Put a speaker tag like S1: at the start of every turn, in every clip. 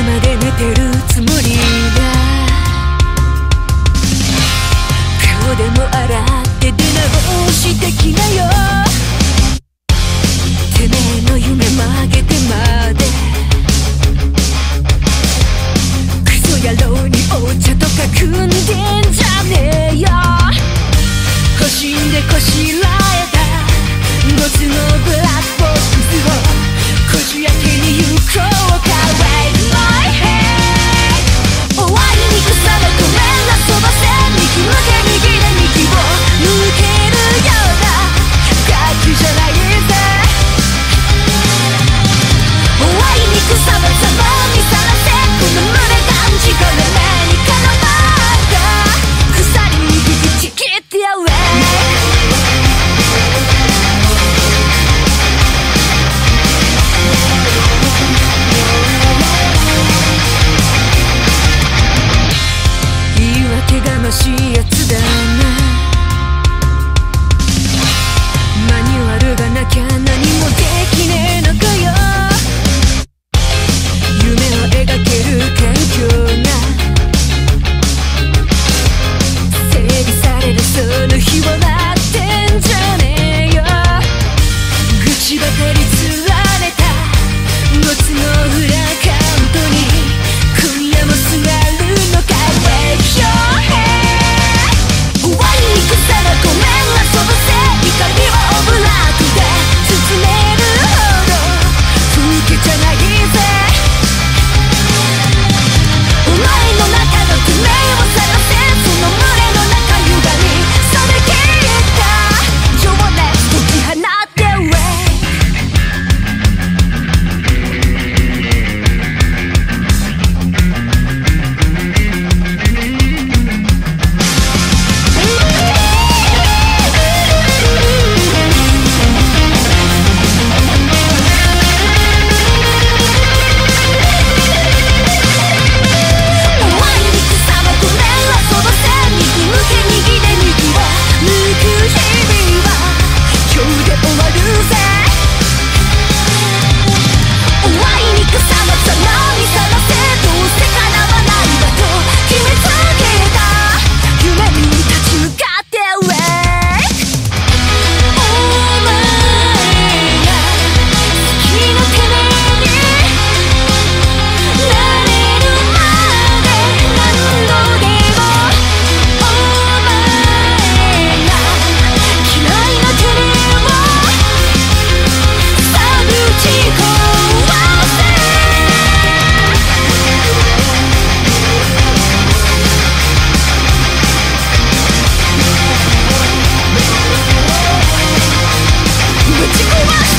S1: つまで寝てるつもりだ。顔でも洗って出直してきなよ。てめえの夢曲げてまで。クソ野郎にお茶とか汲んでんじゃねえよ。星でこしらえた。ボツのブラックボックスを。こじ開けに行こう。か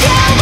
S1: Yeah.